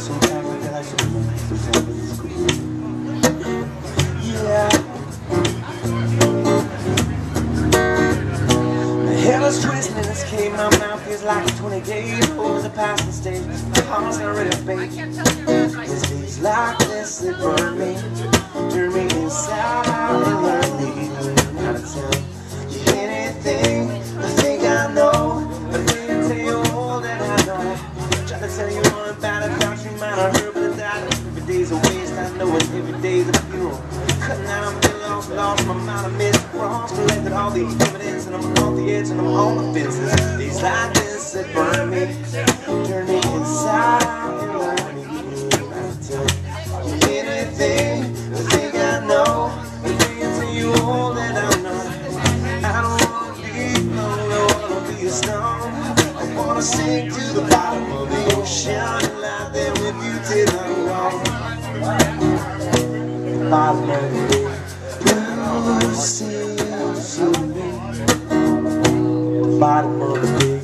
it's it's is twisting in this cave. My mouth feels like a 20 days over the passing stage. My heart's not ready to fade. It's like this that burn me, turn me inside lost, lost my mind, I missed cross, collected all the evidence, and I'm off the edge, and I'm on the fences. Days like that burn me, turn me inside and learn me to tell anything. I think I know, I can't tell you all that I know. I don't wanna be alone, I wanna be a stone. I wanna sink to the bottom of the ocean and lie there with you till I'm gone. The bottom of the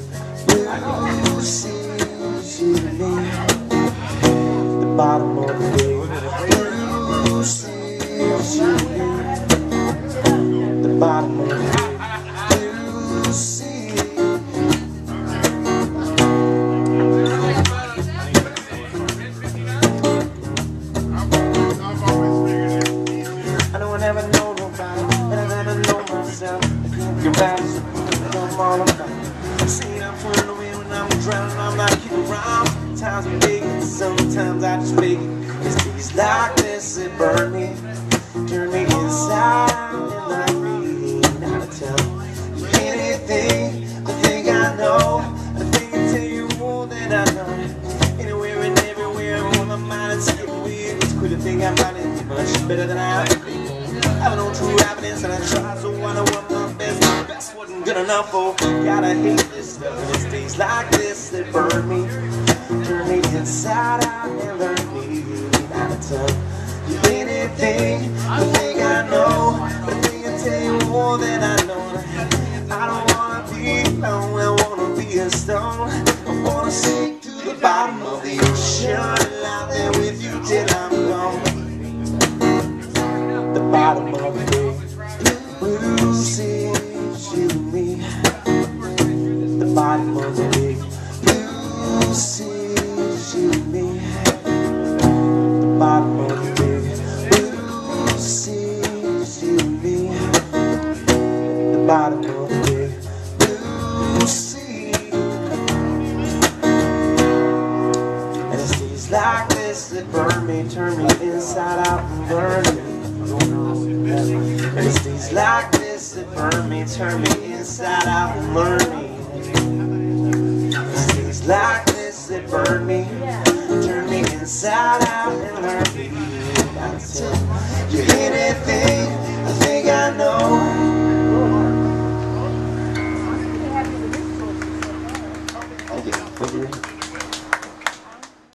you The bottom of the you The bottom of the sea. I know I never know nobody, but I never know myself. I can't I'm all about. See, I'm trying away when I'm drowning, I'm not kidding around. Sometimes I'm big, sometimes I just fake it. It's days like this that burn me, turn me inside and I me how to tell you anything. I think I know, I think I tell you more than I know. Anywhere and everywhere, I'm on my mind it's getting weird. It's quit to think I'm any much better than I am. I have no true evidence and I tried so I know I'm wasn't good enough for. Gotta hate this stuff. It's days like this that burn me, turn me inside out and learn me how to tell you anything. I think I know, I think I tell you more than I know. I don't wanna be alone, I wanna be a stone. I wanna sink to the bottom of the ocean lie there with you till I'm gone. The bottom Of the big you and me. The bottom of the seas, you and me. The bottom of the big blue sea. And it's days like this that burn me, turn me inside out and burn me. And it's days like this that burn me, turn me inside out and learn me. Days like this that burn me, turn me inside out and learn me. You hit anything.